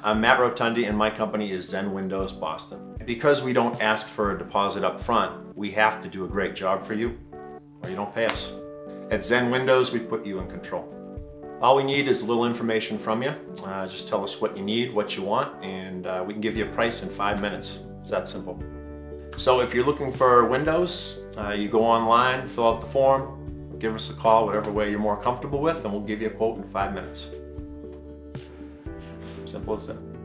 I'm Matt Rotundi and my company is Zen Windows Boston. Because we don't ask for a deposit up front, we have to do a great job for you or you don't pay us. At Zen Windows, we put you in control. All we need is a little information from you. Uh, just tell us what you need, what you want, and uh, we can give you a price in five minutes. It's that simple. So if you're looking for windows, uh, you go online, fill out the form, give us a call, whatever way you're more comfortable with, and we'll give you a quote in five minutes. se aposenta.